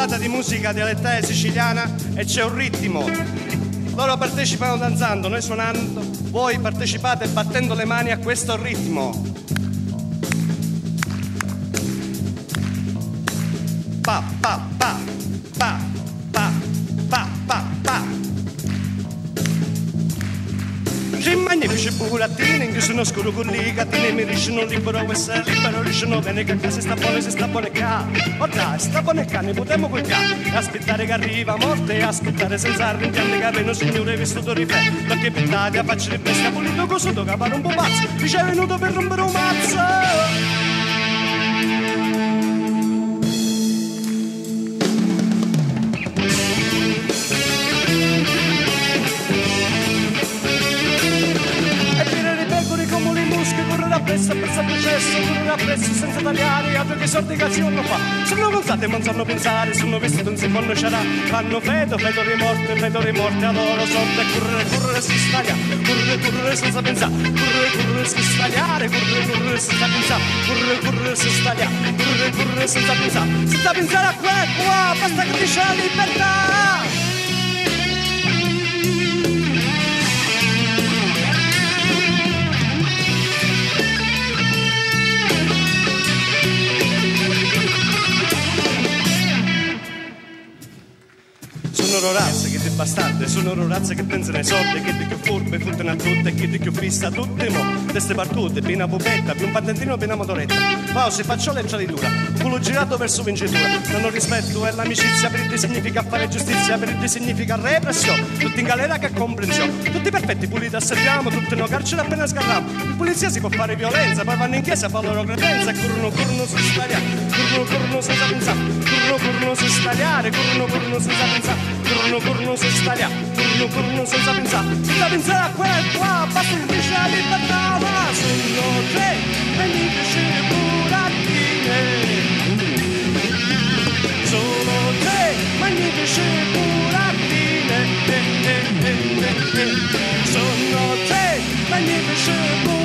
ballata di musica dialettale siciliana e c'è un ritmo. Loro partecipano danzando, noi suonando, voi partecipate battendo le mani a questo ritmo. Sono scuro con le gatine mi dicono libero questo è libero dicono bene che a casa sta buono si sta buono qua oh dai sta buono qua ne potremmo colcare e aspettare che arriva morte aspettare senza rimpianti che avveno signore vissuto di fe. Perché pittati a faccia di bestia pulito cosuto capare un po' pazzo. Dice venuto per rompere un mazzo appresso, processo, corrono appresso senza tagliare, altro che sorti che si non fa. Sono pensate ma non sanno pensare, sono vestiti non si fanno fanno fedo, fedo di morte, fedo di morte, a loro sorte, correre, correre, si staglia, correre, correre senza pensare, correre, correre, si stagliare, correre, correre senza pensare, correre, correre, si stagliare, correre, correre senza pensare, senza pensare a qua, qua, basta che dice la libertà. Bastarde, sono razze che pensano ai soldi, che di più furbe furtano a tutte, che di più fissa tutte, mo, teste partute, piena pupetta, più un patentino, piena motoretta, pause, facciola e traditura, culo girato verso vincitura, non ho rispetto e l'amicizia, per il significa fare giustizia, per il significa repressione, tutti in galera che comprensione, tutti perfetti, puliti asserviamo, tutti no carcere appena sgarriamo, il polizia si può fare violenza, poi vanno in chiesa, fa loro credenza, corrono, corrono su stagliare, corrono, corrono senza pensare, corrono, corrono su stagliare, corrono, corrono senza pensare, corrono, corrono senza stagliare, corrono, corrono senza pensare, senza pensare a quel qua, basta il dice la libertà, sono tre, magnifici burattine. Sono tre magnifici burattine, sono tre magnifici burattine,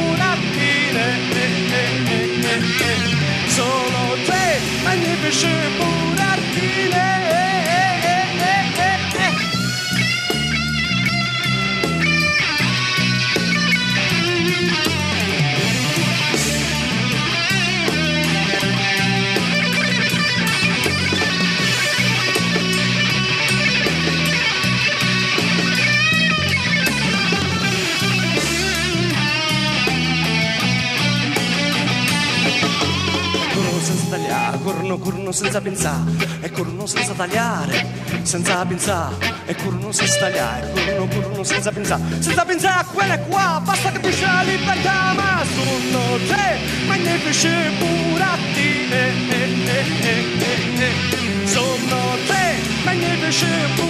corrono, corrono senza pensare, e corrono senza tagliare, senza pensare, e corrono senza tagliare, corrono, corrono senza pensare, senza pensare a quelle qua, basta che dice la libertà, ma sono te, magnifici buratti, eh, eh, eh, eh, eh, sono te, magnifici buratti,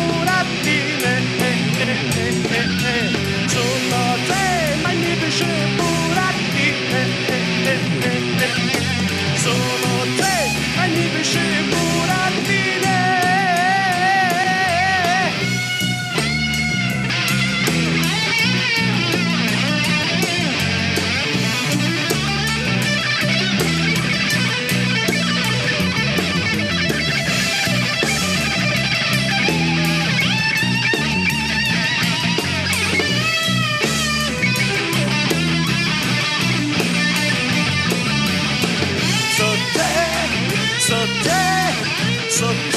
so